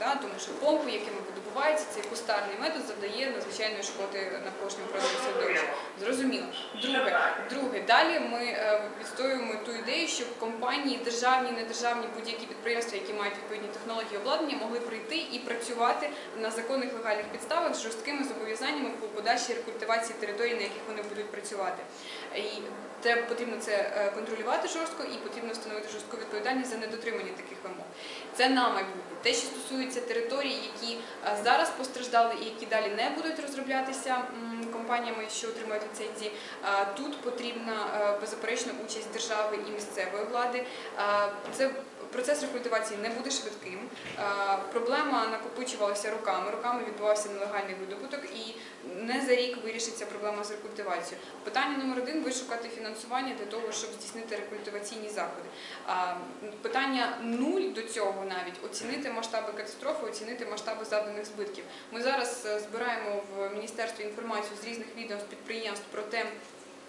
тому що помпи, якими видобувається, цей кустарний метод завдає надзвичайної шкоди навколишньому природному середовищу. Зрозуміло. Друге, друге, далі ми е, відстоюємо ту ідею, щоб компанії, державні, недержавні, будь-які підприємства, які мають відповідні технології обладнання, могли прийти і працювати на законних легальних підставах з жорсткими зобов'язаннями по подальшій рекультивації територій, на яких вони будуть працювати. І потрібно це е, контролювати жорстко і потрібно встановити жорстку відповідальність за недотримання таких вимог. Це на майбутнє. Те, що стосується територій, які е, зараз постраждали і які далі не будуть розроблятися компаніями, що отримають ліцензії, е, тут потрібна беззаперечна участь держави і місцевої влади. Е, Це Процес рекультивації не буде швидким. Е, Проблема накопичувалася роками. Роками відбувався нелегальний видобуток, і не за рік вирішиться проблема з рекультивацією. Питання номер один вишукати фінансування для того, щоб здійснити рекультиваційні заходи. Питання нуль до цього навіть оцінити масштаби катастрофи, оцінити масштаби завданих збитків. Ми зараз е, збираємо в міністерстві інформацію з різних відомств підприємств про те.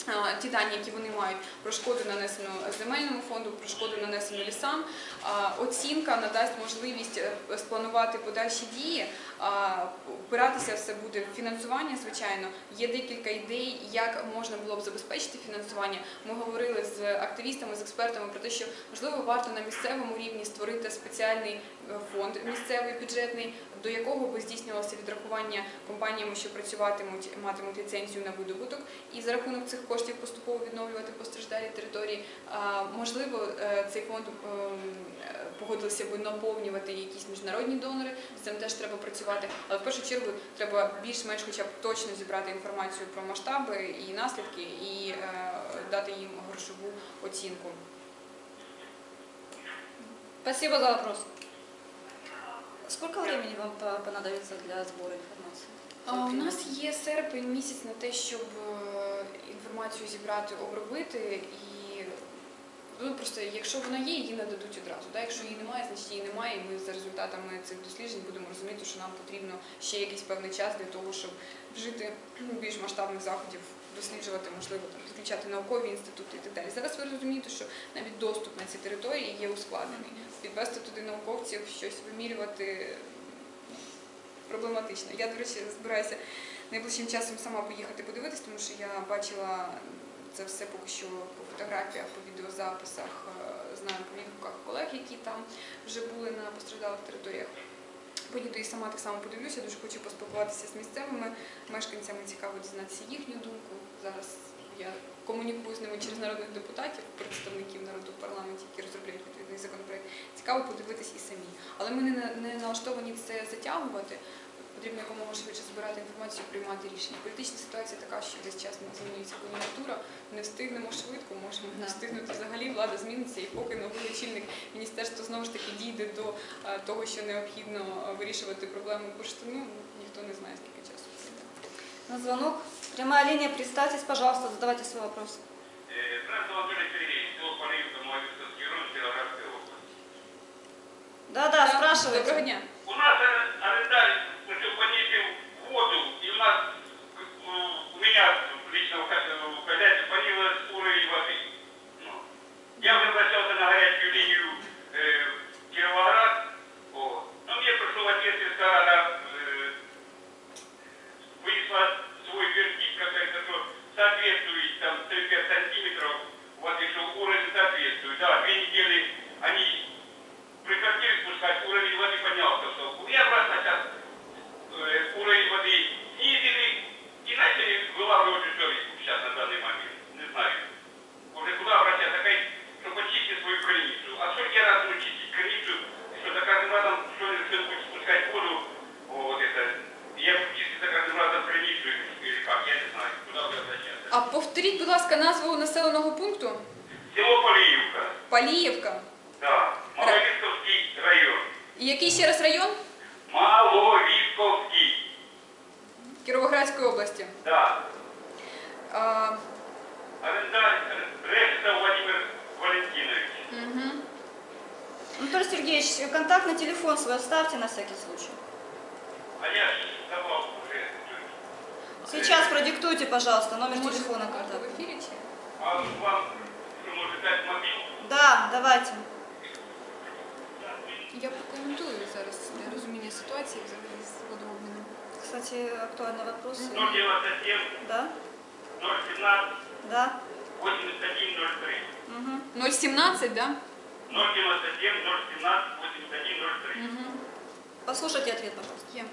А, Ті дані, які вони мають про шкоду нанесену земельному фонду, про шкоду нанесену лісам, оцінка надасть можливість е, спланувати подальші дії. Опиратися все буде в фінансування, звичайно. Є декілька ідей, як можна було б забезпечити фінансування. Ми говорили з активістами, з експертами про те, що можливо варто на місцевому рівні створити спеціальний е, фонд місцевий бюджетний, до якого би здійснювалося відрахування компаніями, що працюватимуть, матимуть ліцензію на видобуток, і за рахунок цих коштів поступово відновлювати постраждалі території. Можливо, е, цей фонд ем, погодилися би наповнювати якісь міжнародні донори. З цим теж треба працювати. Але в першу чергу треба більш-менш, хоча б точно зібрати інформацію про масштаби і наслідки, і е, дати їм грошову оцінку. Спасибо за вопрос. Сколько времени вам по- понадобится для сбора информации? А, У нас є серпень місяць на те, щоб е, інформацію зібрати, обробити і ну просто якщо вона є, її нададуть одразу. Да? Якщо її немає, значить її немає. І ми за результатами цих досліджень будемо розуміти, що нам потрібно ще якийсь певний час для того, щоб вжити ну, більш масштабних заходів, досліджувати, можливо, там підключати наукові інститути і так далі. Зараз ви розумієте, що навіть доступ на ці території є ускладнений. Підвести туди науковців, щось вимірювати проблематично. Я, до речі, збираюся найближчим часом сама поїхати подивитись, тому що я бачила це все поки що фотографіях, по відеозаписах, е, знаю по відгуках колег, які там вже були на постраждалих територіях. Поїду і сама так само подивлюся, дуже хочу поспілкуватися з місцевими мешканцями, цікаво дізнатися їхню думку. Зараз я комунікую з ними через народних депутатів, представників народу в парламенті, які розробляють відповідний законопроект. Цікаво подивитись і самі. Але ми не налаштовані це затягувати. Потрібно якомога швидше збирати інформацію, приймати рішення. Політична ситуація така, що весь час змінюється кон'юнктура, не встигнемо швидко, можемо не встигнути взагалі, влада зміниться, і поки новий очільник міністерства знову ж таки дійде до е, того, що необхідно е, вирішувати проблему бурштину, ніхто не знає, скільки часу це йде. На звонок. Прямая линия, представьтесь, пожалуйста, задавайте свой вопрос. Кировоградская область. Да-да, спрашивайте. Доброго дня. У нас э, арендарь решил понизил воду, и у нас, э, у меня лично в в понизилась уровень воды. Я уже І який ще раз район? Маловисковский, Кіровоградської області. да. А, Арендар Решта Владимир Валентинович. угу. Анатолий Сергеевич, контактный телефон свой оставьте на всякий случай. А я ж давал уже. Сейчас продиктуйте, пожалуйста, номер Може, телефона варто в контакта. ефірі чи? А вам что, может дать мобилу? Да, давайте. Я прокоментую зараз для розуміння ситуації взагалі з водообміном? Кстати, актуальный вопрос. 097 Да? 017 Да? 8103. Угу. 017, да? 097 017 8103. Послушайте ответ, пожалуйста. Є.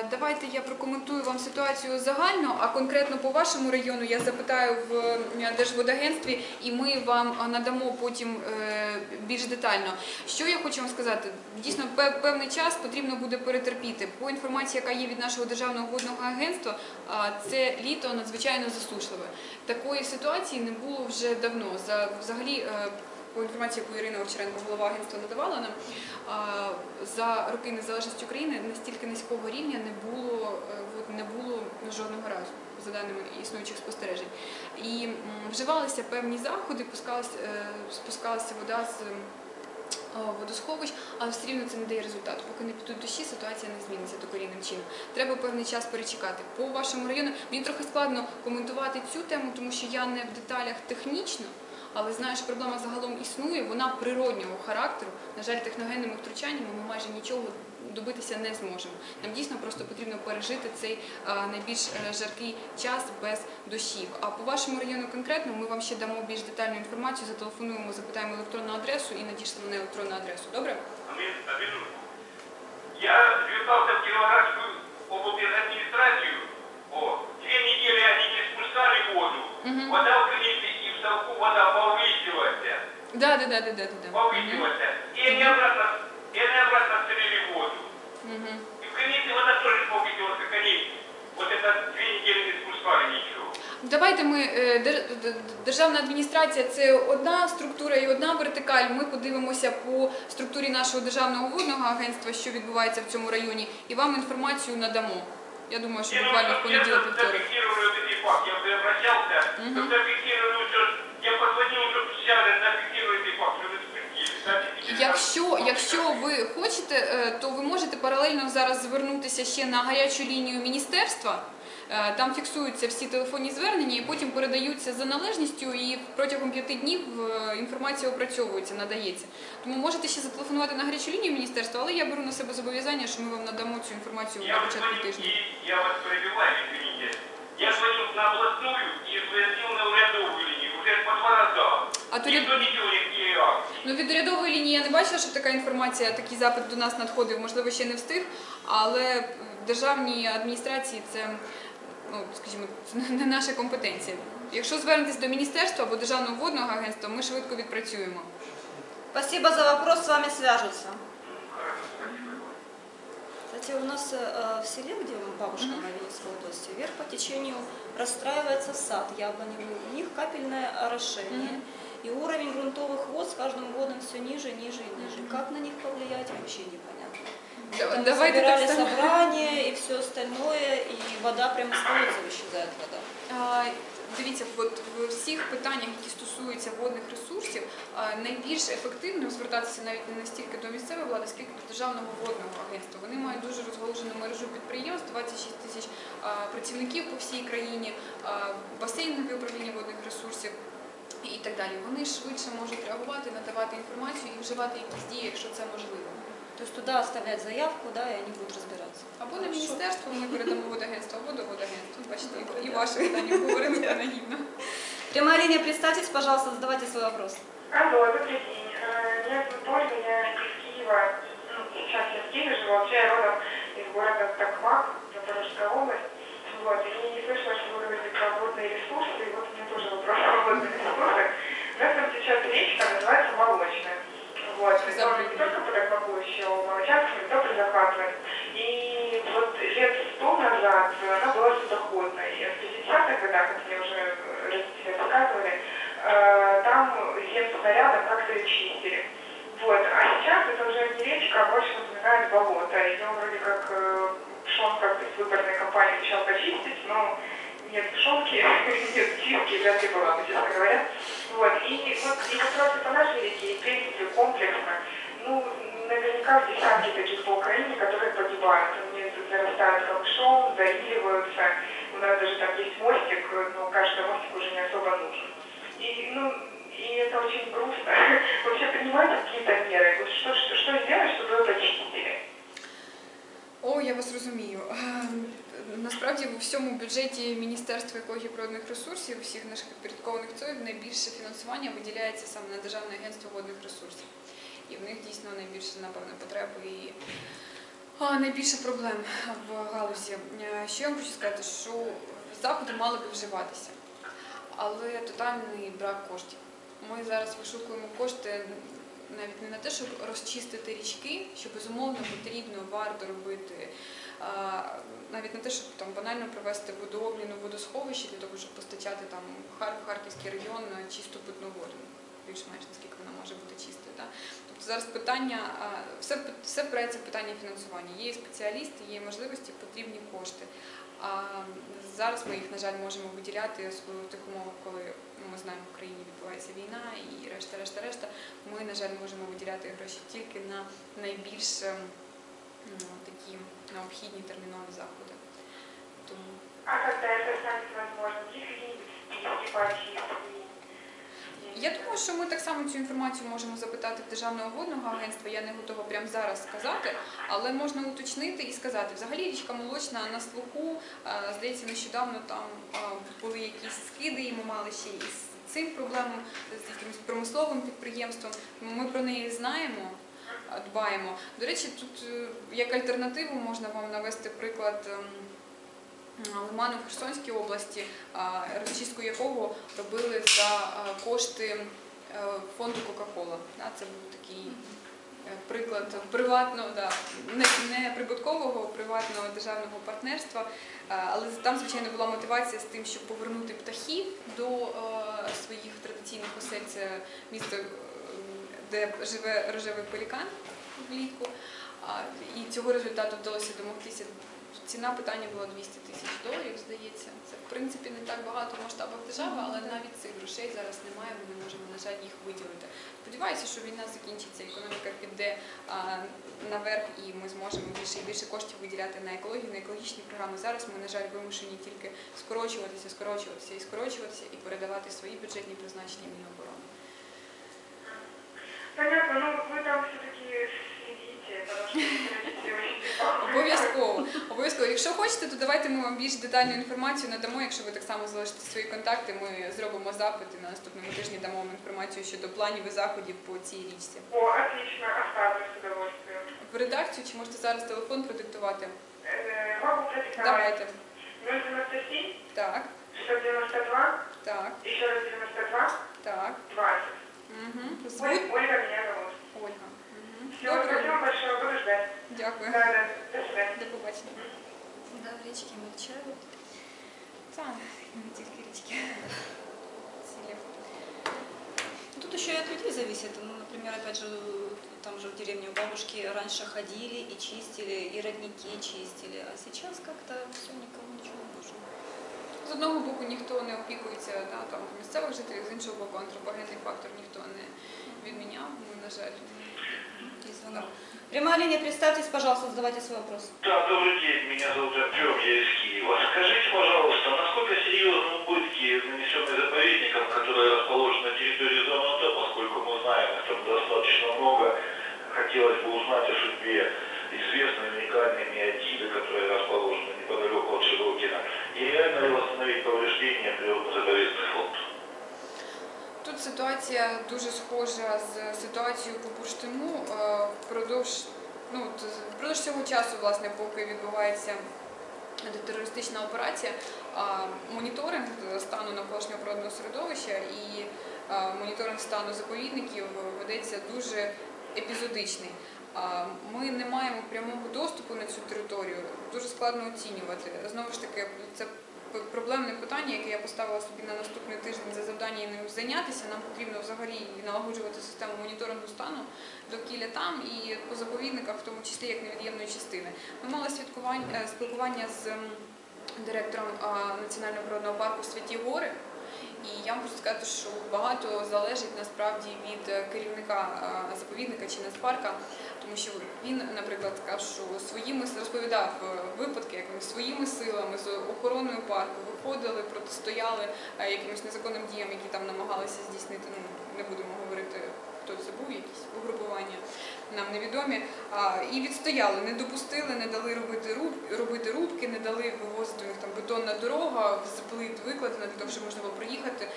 Е, Давайте я прокоментую вам ситуацію загально, а конкретно по вашому району я запитаю в е, Держводагентстві і ми вам надамо потім е, більш детально. Що я хочу вам сказати? Дійсно, пе- певний час потрібно буде перетерпіти. По інформації, яка є від нашого державного водного агентства, а, це літо надзвичайно засушливе. Такої ситуації не було вже давно. За взагалі. е, По інформації, яку Ірина Овчаренко, голова агентства, надавала нам, за роки незалежності України настільки низького рівня не було е, не було жодного разу за даними існуючих спостережень. І вживалися певні заходи, пускалася, е, спускалася вода з е, водосховищ, але все рівно це не дає результату. Поки не підуть дощі, ситуація не зміниться докорінним чином. Треба певний час перечекати. По вашому району мені трохи складно коментувати цю тему, тому що я не в деталях технічно. Але знаю, що проблема загалом існує, вона природнього характеру. На жаль, техногенними втручаннями ми майже нічого добитися не зможемо. Нам дійсно просто потрібно пережити цей найбільш е, жаркий час без дощів. А по вашому району конкретно ми вам ще дамо більш детальну інформацію, зателефонуємо, запитаємо електронну адресу і надішлемо на електронну адресу. Добре? Я звертался в Кировоградскую облдержадминистрацию. О, две недели они не спускали воду. Вода в границе и в ставку вода повысилась. Да, да, да, да, да, да. Повысилась. И они обратно, и они обратно слили воду. Мгм. И в границе вода тоже повысилась, как они вот это две недели не спускали ничего. Давайте ми е, дер- д- державна адміністрація це одна структура і одна вертикаль. Ми подивимося по структурі нашого державного водного агентства, що відбувається в цьому районі, і вам інформацію надамо. Я думаю, що Я буквально в ну, понеділок я вівторок. зафиксировали вот эти факты. Я уже обращался, Мгм. я сейчас, зафиксировали эти факты, уже Якщо, якщо ви хочете, е, то ви можете паралельно зараз звернутися ще на гарячу лінію міністерства. Е, Там фіксуються всі телефонні звернення і потім передаються за належністю, і протягом п'яти днів е, інформація опрацьовується, надається. Тому можете ще зателефонувати на гарячу лінію міністерства, але я беру на себе зобов'язання, що ми вам надамо цю інформацію на початку тижня. я вас перебиваю, извините. Я звонил на областную и звонил на урядовую линию уже по два раза. А то не Ну, від урядової лінії я не бачила, щоб така інформація, такий запит до нас надходив, можливо, ще не встиг, але в державній адміністрації це, ну, скажімо, це не наша компетенція. Якщо звернетесь до міністерства або державного водного агентства, ми швидко відпрацюємо. Спасибо за вопрос, с вами свяжутся. Хорошо. Кстати, у нас э, в селе, где бабушка на Винницкой области, вверх по течению расстраивается сад яблоневый. У них капельное орошение. И уровень грунтовых вод с каждым годом все ниже, ниже и ниже. Как на них повлиять, вообще непонятно. Там Давайте собирали так само. собрание и все остальное, и вода прямо с колодца исчезает вода. А, Дивіться, от в всіх питаннях, які стосуються водних ресурсів, найбільш ефективно звертатися навіть не настільки до місцевої влади, скільки до державного водного агентства. Вони мають дуже розголошену мережу підприємств, 26 тисяч працівників по всій країні, а, басейнові управління водних ресурсів. І так далі. Вони швидше можуть реагувати, надавати інформацію і вживати якісь дії, якщо це можливо. То есть туда оставлять заявку, да, и они будут разбираться. Або на міністерство ми передамо водагентство, або до водагентства. Бачите, і ваше питання говорили принагідно. Прямая линия, представьтесь, пожалуйста, задавайте свой вопрос. Алло, добрый день. Э, Меня зовут Ольга, я из Киева. Ну, сейчас я в Киеве живу, вообще я родом из города Токмак, Запорожская область. Вот, и слышала, что вы говорите про водные ресурсы, и вот у меня тоже вопрос про водные ресурсы. У нас там сейчас речка называется Молочная. Вот, там не только по Токмаку, еще Молочанском, и Добрый захватывает. И вот лет сто назад она была судоходной. В 50-х годах, это мне уже родители рассказывали, э, там снарядом как-то ее чистили. Вот. А сейчас это уже не речка, а больше напоминает болото. Ее вроде как э, пшонка с выборной компании обещал почистить, но нет пшонки, нет чистки, ли была, честно говоря. Вот. И вот и вопросы по нашей реке, и в принципе комплексно. Ну, наверняка в десятки таких по Украине, которые погибают. Они зарастают камышом, заиливаются. У нас даже там есть мостик, но кажется, мостик уже не особо нужен. И, ну, и это очень грустно. Вообще принимать какие-то меры. Вот что, что, что сделать, чтобы вы почистили? я вас розумію. Насправді у всьому бюджеті Міністерства екології природних ресурсів, всіх наших підпорядкованих ЦОїв найбільше фінансування виділяється саме на Державне агентство водних ресурсів. І в них дійсно найбільше, напевно, потреби і найбільше проблем в галузі. Е, Що я вам хочу сказати, що заходи мали би вживатися, але тотальний брак коштів. Ми зараз вишукуємо кошти навіть не на те, щоб розчистити річки, що безумовно потрібно, варто робити, навіть на те, щоб там банально провести водообмін у водосховищі для того, щоб постачати там Харків, Харківський район на чисту питну воду, більш-менш наскільки вона може бути чистою. Да? Тобто зараз питання, все, все впирається в питання фінансування. Є спеціалісти, є можливості, потрібні кошти. А зараз ми їх, на жаль, можемо виділяти в тих умовах, коли ми знаємо, в країні відбувається війна і решта, решта, решта. Ми, на жаль, можемо виділяти гроші тільки на найбільш ем, ну, такі необхідні термінові заходи. Тому А когда это станет возможным? Есть какие-нибудь списки? Я думаю, що ми так само цю інформацію можемо запитати в Державного водного агентства. Я не готова прямо зараз сказати, але можна уточнити і сказати. Взагалі річка молочна на слуху. е, Здається, нещодавно там е, були якісь скиди, і ми мали ще із цим проблемом з якимось промисловим підприємством. Ми про неї знаємо. е, Дбаємо. До речі, тут як альтернативу можна вам навести приклад ем, лиману в Херсонській області, розчистку якого робили за кошти е, фонду Кока-Кола. Це був такий е, приклад приватного, да, не, прибуткового, приватного державного партнерства. Але там, звичайно, була мотивація з тим, щоб повернути птахів до е, своїх традиційних осель. Це місто, е, де живе рожевий пелікан влітку. І цього результату вдалося домогтися. Ціна питання була 200 тисяч доларів, здається. Це в принципі не так багато в масштабах держави, але навіть цих грошей зараз немає. Ми не можемо, на жаль, їх виділити. Сподіваюся, що війна закінчиться, економіка піде а, наверх, і ми зможемо більше і більше коштів виділяти на екологію, на екологічні програми. Зараз ми, на жаль, вимушені тільки скорочуватися, скорочуватися і скорочуватися і передавати свої бюджетні призначення Міноборони. Понятно, ну вы там все-таки следите, потому что следите очень Обов'язково, обов'язково. Якщо хочете, то давайте ми вам більш детальну інформацію надамо. Якщо ви так само залишите свої контакти, ми зробимо запит і на наступному тижні дамо вам інформацію щодо планів і заходів по цій річці. О, отлично, оставлю с удовольствием. В редакцію чи можете зараз телефон продиктувати? Могу продиктовать. Давайте. 097 Так, 692, так, еще раз 92, так. 20. Угу. Ой, Ольга меня зовут. Ольга. Угу. Все, спасибо большое, буду ждать. дякую. Да, да, до свидания. До побачення. Да, речки мельчают. Так, не тільки річки. Цілі. Ну, Тут еще и от людей зависит. Ну, например, опять же, там же в деревне у бабушки раньше ходили и чистили, и родники чистили, а сейчас как-то все никого ничего не нужно. З одного боку ніхто не опікується да, там, місцевих жителів, з іншого боку антропогенний фактор ніхто не ну, жаль. Есть звонок. Прямая линия, представьтесь, пожалуйста, задавайте свой вопрос. Да, добрый день, меня зовут Артем, я из Киева. Скажите, пожалуйста, насколько серьезны убытки, нанесенные заповедником, который расположен на территории зоны АТО, поскольку мы знаем, их там достаточно много, хотелось бы узнать о судьбе известной уникальной миотиды, которая расположена неподалеку от Широкина, и реально ли восстановить повреждения природно-заповедный фонд? Тут ситуація дуже схожа з ситуацією по бурштину. Е, Впродовж, ну, впродовж цього часу, власне, поки відбувається антитерористична операція, моніторинг стану навколишнього природного середовища і моніторинг стану заповідників ведеться дуже епізодичний. Ми не маємо прямого доступу на цю територію. Дуже складно оцінювати. Знову ж таки, це проблемне питання, яке я поставила собі на наступний тиждень за завдання ним зайнятися. Нам потрібно взагалі налагоджувати систему моніторингу стану довкілля там і по заповідниках, в тому числі як невід'ємної частини. Ми мали е, спілкування з директором Національного природного парку Святі Гори. І я можу сказати, що багато залежить насправді від е, керівника заповідника чи нацпарка, тому що він, наприклад, сказав, що своїми розповідав е, випадки, як ми своїми силами з охороною парку виходили, протистояли е, якимось незаконним діям, які там намагалися здійснити. Ну не будемо говорити, хто це був, якісь угрупування. нам невідомі, і відстояли, не допустили, не дали робити руб, робити рубки, не дали вивозити у них бетонна дорога, плит викладена для того, щоб можна було проїхати.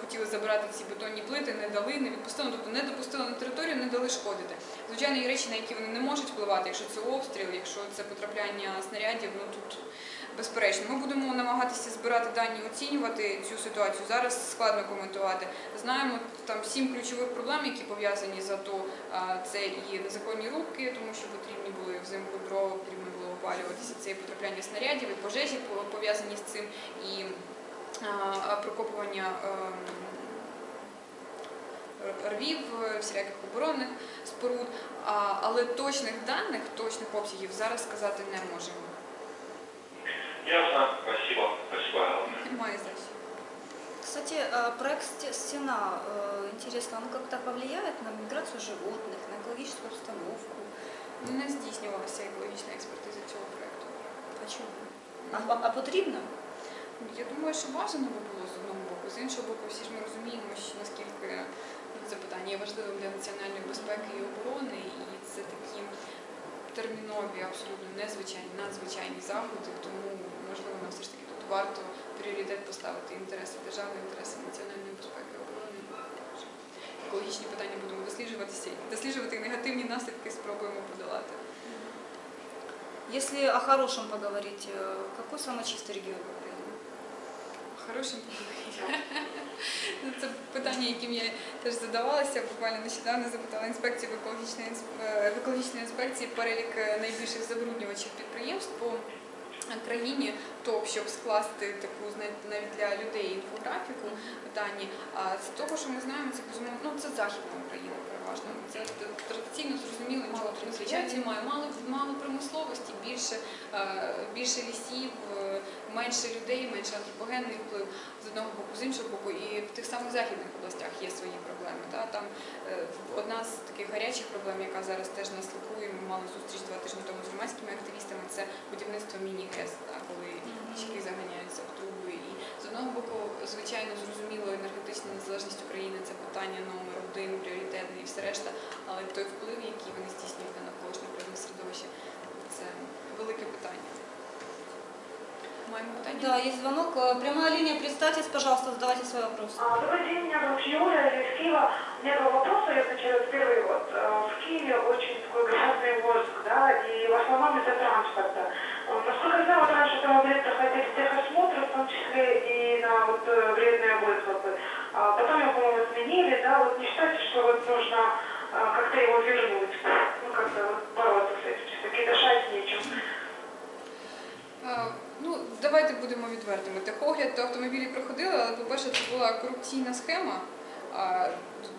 Хотіли забирати ці бетонні плити, не дали, не відпустили, тобто не допустили на територію, не дали шкодити. Звичайно, є речі, на які вони не можуть впливати, якщо це обстріл, якщо це потрапляння снарядів, ну тут безперечно. Ми будемо намагатися збирати дані, оцінювати цю ситуацію. Зараз складно коментувати. Знаємо там сім ключових проблем, які пов'язані з АТО. Це і незаконні рубки, тому що потрібні були взимку дрова, потрібно було опалюватися. Це і потрапляння снарядів, і пожежі пов'язані з цим, і прокопування. ем, рвів, всіляких оборонних споруд, але точних даних, точних обсягів зараз сказати не можемо. Ясно, спасибо, спасибо. Немає за. Кстати, э, проект «Сте- «Стена», э, интересно, он как-то повлияет на миграцию животных, на экологическую обстановку? Не здійснювалася екологічна експертиза цього проєкту. Почему? А, а, а потрібно? Я думаю, що бажано би було з одного боку, з іншого боку, всі ж ми розуміємо, що наскільки це питання є важливим для національної безпеки і оборони, і це такі термінові, абсолютно незвичайні, надзвичайні заходи, тому можливо нам все ж таки тут варто пріоритет поставити інтереси держави, інтереси національної безпеки і оборони. Екологічні питання будемо досліджуватися, досліджувати і негативні наслідки спробуємо подолати. Если о хорошем поговорить, э, какой самый чистый регион в Украине? Хорошим поговорити. Ну, Це питання, яким я теж задавалася. Буквально нещодавно запитала інспекцію в екологічної інс- е, в екологічної інспекції перелік е, найбільших забруднювачів підприємств по країні, то щоб скласти таку навіть для людей інфографіку дані. А з того, що ми знаємо, це безумовно ну, це західна Україна переважно. Це традиційно зрозуміло, мало немає. Мало мало промисловості, більше, е, більше лісів, е, менше людей, менше антропогенний вплив з одного боку, з іншого боку, і в тих самих західних областях є свої проблеми. Та? Там е, одна з таких гарячих проблем, яка зараз теж на слуху, і ми мали зустріч два тижні тому з громадськими активістами, це будівництво міні-ГЕС, коли річки заганяються в труби. І з одного боку, звичайно, зрозуміло, енергетична незалежність України це питання номер один, пріоритетне і все решта, але той вплив, який вони здійснюють на навколишнє природне середовище, це велике питання. Маємо питання? Да, есть звонок. Э, Прямая линия. Представьтесь, пожалуйста, задавайте свой вопрос. А, Добрый день, меня зовут Юля, я из Киева. У меня два вопроса, я сначала первый вот. Э, В Киеве очень такой грязный воздух, да, и в основном из-за транспорта. Насколько я знаю, вот раньше автомобили проходили техосмотры, в том числе и на вот э, вредные выхлопы. А Потом его, по-моему, отменили, да, вот не считаете, что вот нужно как-то его вернуть, ну как-то вот будемо відвертими. Техогляд до автомобілів проходили, але, по-перше, це була корупційна схема,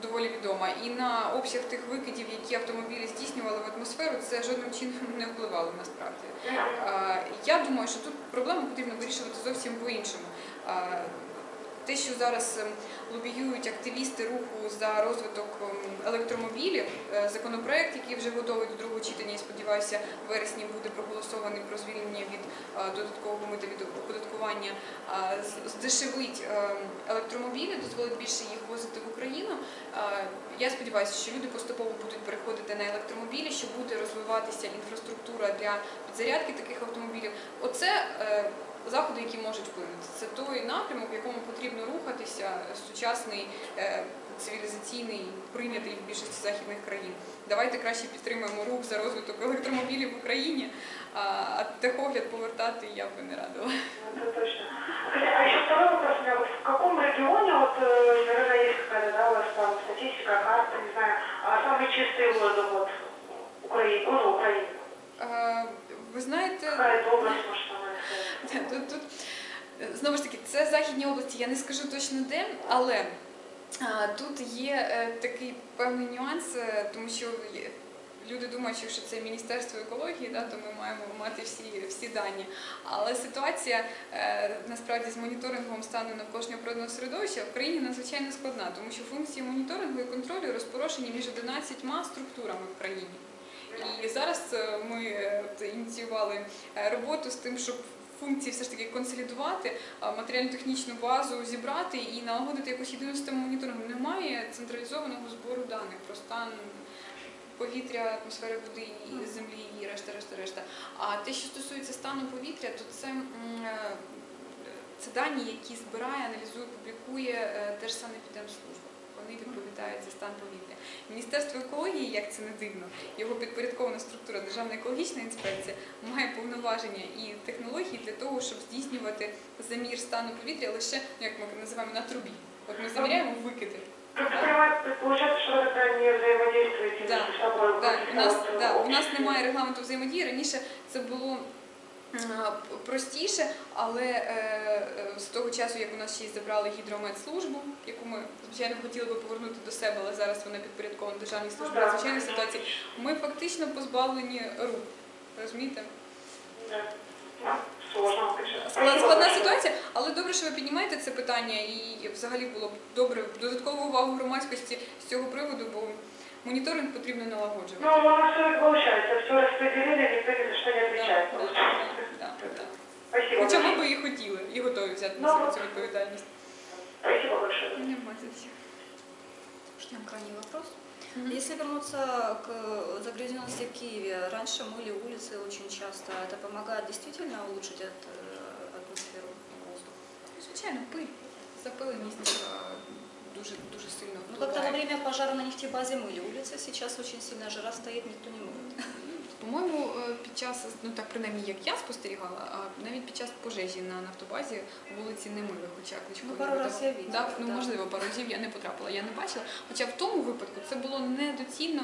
доволі відома. І на обсяг тих викидів, які автомобілі здійснювали в атмосферу, це жодним чином не впливало насправді. Я думаю, що тут проблему потрібно вирішувати зовсім по-іншому. Те, що зараз ем, лобіюють активісти руху за розвиток ем, електромобілів, е, законопроект, який вже готовий до другого читання, і сподіваюся, в вересні буде проголосований про звільнення від е, додаткового мита від оподаткування, здешевить ем, електромобілі, дозволить більше їх возити в Україну. Е, Я сподіваюся, що люди поступово будуть переходити на електромобілі, що буде розвиватися інфраструктура для підзарядки таких автомобілів. Оце заходи, які можуть вплинути. Це той напрямок, в якому потрібно рухатися, сучасний, е, цивілізаційний, прийнятий в більшості західних країн. Давайте краще підтримаємо рух за розвиток електромобілів в Україні, а, а техогляд повертати я би не радила. Это точно. Скажи, а еще второй вопрос у меня. Вот в каком регионе, вот, э, наверное, есть какая-то, да, у вас там статистика, карта, не знаю, а самый чистый воздух вот Украины, ну, Украины? Е, Ви знаєте, Какая-то область, может, она это- Тут, тут знову ж таки, це західні області. Я не скажу точно де, але тут є е, такий певний нюанс, е, тому що люди думають, що це Міністерство екології, да, то ми маємо мати всі, всі дані. Але ситуація е, насправді з моніторингом стану навколишнього природного середовища в країні надзвичайно складна, тому що функції моніторингу і контролю розпорошені між 11 структурами в країні. І зараз ми ініціювали роботу з тим, щоб функції все ж таки консолідувати, матеріально-технічну базу зібрати і налагодити якусь єдину систему моніторингу. Немає централізованого збору даних про стан повітря, атмосфери води і землі і решта, решта, решта. А те, що стосується стану повітря, то це, е, це дані, які збирає, аналізує, публікує Держсанепідемслужба. Вони відповідають за стан повітря. Міністерство екології, як це не дивно, його підпорядкована структура Державна екологічна інспекція має повноваження і технології для того, щоб здійснювати замір стану повітря лише, ну, як ми називаємо, на трубі. От ми заміряємо викиди. Получается, не как-то у нас, немає регламенту взаємодії. Раніше це було простіше, але е, е, з того часу, як у нас ще й забрали гідрометслужбу, яку ми звичайно хотіли би повернути до себе, але зараз вона підпорядкована державній службі Ну, да. надзвичайних ситуацій, ми фактично позбавлені рук. Розумієте? Складна ситуація, але добре, що ви піднімаєте це питання, і взагалі було б добре додаткову увагу громадськості з цього приводу, бо моніторинг потрібно налагоджувати. Ну, у нас все получается, все распределили, никто ни за что не отвечает. Да, получается. да, да, да. Спасибо Хоча большое. ми би і хотіли, і готові взяти на Ну, себе цю відповідальність. Спасибо большое. Нема за що. Ждем крайний вопрос. Мгм. Если вернуться к загрязненности в Киеве, раньше мыли улицы очень часто. Это помогает действительно улучшить от, э, атмосферу воздуха? Звичайно, пиль. Запиленість е, дуже дуже сильно Ну, как-то во впливає. время пожара на нефтебазе мыли улицы, сейчас очень сильная жара стоит, никто не мыет. По-моєму, е, під час, ну так принаймні як я спостерігала, а навіть під час пожежі на нафтобазі вулиці не мили, хоча кличко Ну, не пару видав. раз я видела, Так, ну да. можливо, пару разів я не потрапила, я не бачила. Хоча в тому випадку це було недоцільно.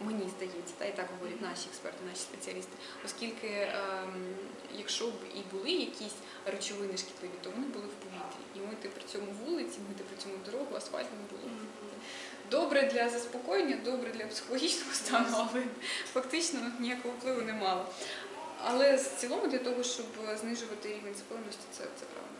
Мені здається, та і так говорять наші експерти, наші спеціалісти, оскільки ем, якщо б і були якісь речовини шкідливі, то вони були в повітрі. І мити при цьому вулиці, мити при цьому дорогу, асфальт не було. Добре для заспокоєння, добре для психологічного стану, але фактично ніякого впливу не мало. Але в цілому для того, щоб знижувати рівень запиленості, це, це правильно.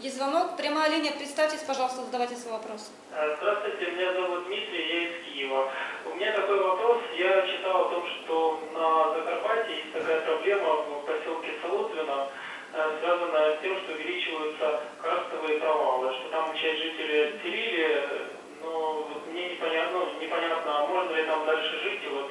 Есть звонок, прямая линия. Представьтесь, пожалуйста, задавайте свой вопрос. А, Здравствуйте, меня зовут Дмитрий, я из Киева. У меня такой вопрос. Я читал о том, что на Закарпатье есть такая проблема в поселке Солотвино, э, связанная с тем, что увеличиваются карстовые провалы, что там часть жителей отселили, но вот мне непонятно, ну, непонятно, а можно ли там дальше жить, и вот,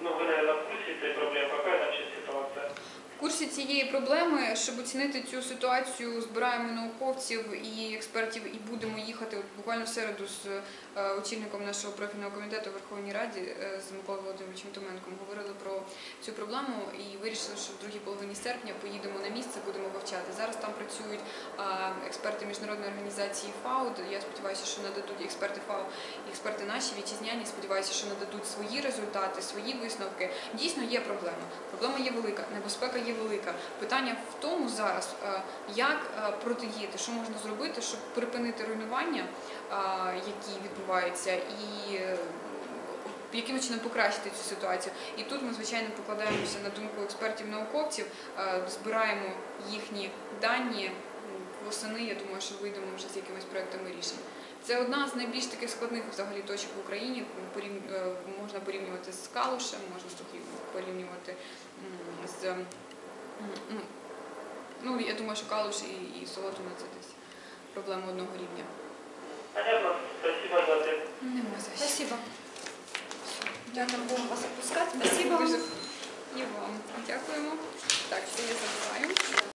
ну, вы, наверное, в курсе этой проблемы, какая там сейчас ситуация? Курсі цієї проблеми, щоб оцінити цю ситуацію, збираємо науковців і експертів і будемо їхати буквально в середу з е, очільником нашого профільного комітету в Верховній Раді е, з Миколою Володимировичем Томенком. Говорили про цю проблему і вирішили, що в другій половині серпня поїдемо на місце, будемо вивчати. Зараз там працюють експерти міжнародної організації ФАУ. Я сподіваюся, що нададуть експерти ФАУ, експерти наші вітчизняні. Сподіваюся, що нададуть свої результати, свої висновки. Дійсно є проблема. Проблема є велика, небезпека є велика. Питання в тому зараз, е, як е, протидіяти, що можна зробити, щоб припинити руйнування, е, які відбуваються, і яким чином покращити цю ситуацію. І тут ми, звичайно, покладаємося на думку експертів-науковців, збираємо їхні дані. Восени, я думаю, що вийдемо вже з якимись проектами рішень. Це одна з найбільш таких складних взагалі точок в Україні. Можна порівнювати з Калушем, можна порівнювати з ну, ну я думаю, що Калуш і, і Солотвино це десь проблема одного рівня. Понятно, спасибо за ответ. Нема за що. Спасибо. Дякую, будемо вас опускати. Спасибо. Дуже і вам дякуємо. Так, це я забираю.